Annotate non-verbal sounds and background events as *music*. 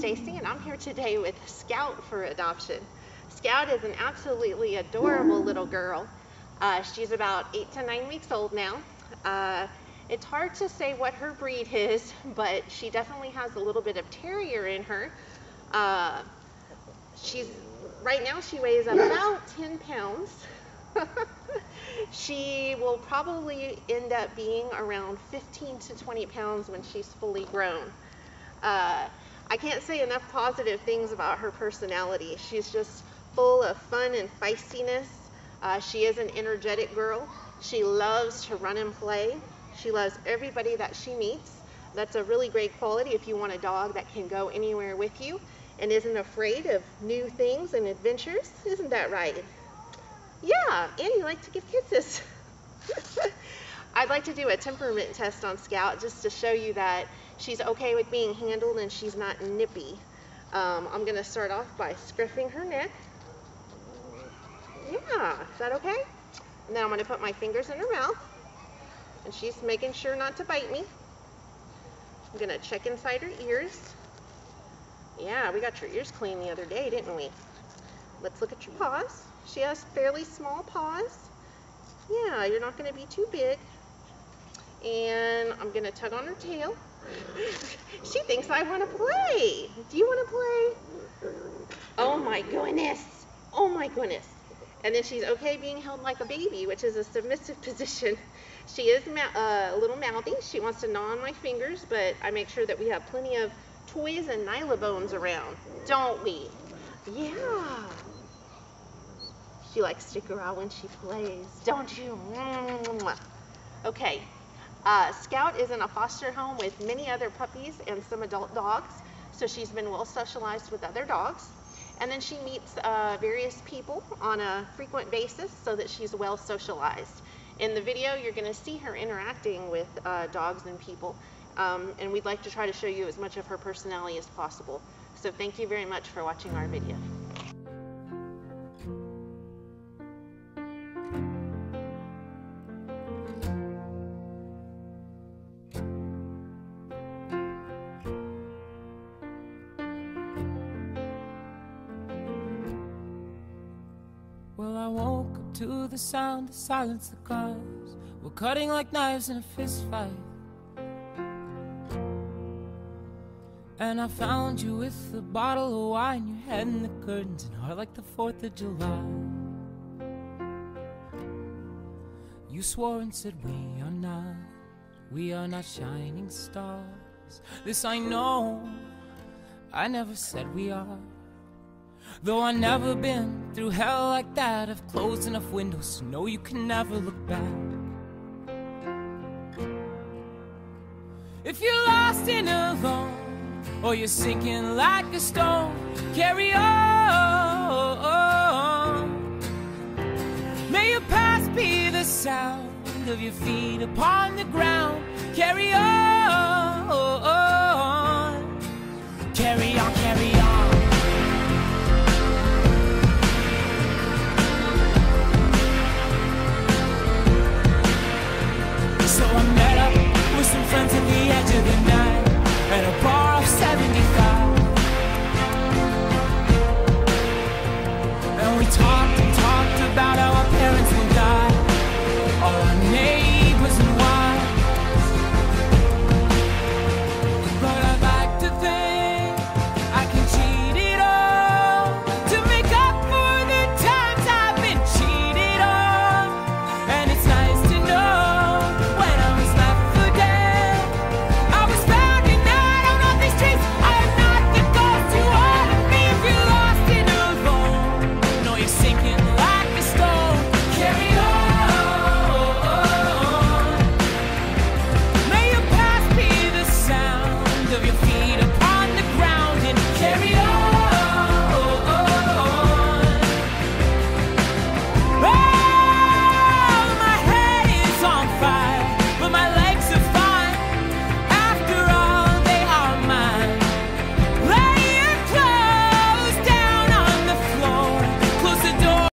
Stacy, and I'm here today with Scout for adoption. Scout is an absolutely adorable little girl. Uh, she's about eight to nine weeks old now. Uh, it's hard to say what her breed is, but she definitely has a little bit of terrier in her. Uh, she's right now she weighs about 10 pounds. *laughs* she will probably end up being around 15 to 20 pounds when she's fully grown. Uh, I can't say enough positive things about her personality. She's just full of fun and feistiness. Uh, she is an energetic girl. She loves to run and play. She loves everybody that she meets. That's a really great quality if you want a dog that can go anywhere with you and isn't afraid of new things and adventures. Isn't that right? Yeah, and you like to give kisses. *laughs* I'd like to do a temperament test on Scout just to show you that she's okay with being handled and she's not nippy. Um, I'm going to start off by scruffing her neck. Yeah, is that okay? And then I'm going to put my fingers in her mouth. And she's making sure not to bite me. I'm going to check inside her ears. Yeah, we got your ears clean the other day, didn't we? Let's look at your paws. She has fairly small paws. Yeah, you're not going to be too big. And I'm to tug on her tail. *laughs* she thinks I want to play. Do you want to play? Oh my goodness. Oh my goodness. And then she's okay being held like a baby, which is a submissive *laughs* position. She is uh, a little mouthy. She wants to gnaw on my fingers, but I make sure that we have plenty of toys and Nylabones around, don't we? Yeah. She likes to around when she plays, don't you? Okay. Uh, Scout is in a foster home with many other puppies and some adult dogs, so she's been well socialized with other dogs. And then she meets uh, various people on a frequent basis so that she's well socialized. In the video, you're going to see her interacting with uh, dogs and people, um, and we'd like to try to show you as much of her personality as possible. So thank you very much for watching our video. I woke up to the sound of silence, the cars were cutting like knives in a fist fight. And I found you with a bottle of wine, your head in the curtains, and heart like the 4th of July. You swore and said, We are not, we are not shining stars. This I know, I never said we are. Though I've never been through hell like that, I've closed enough windows to know you can never look back. If you're lost and alone, or you're sinking like a stone, carry on. May your past be the sound of your feet upon the ground, carry on.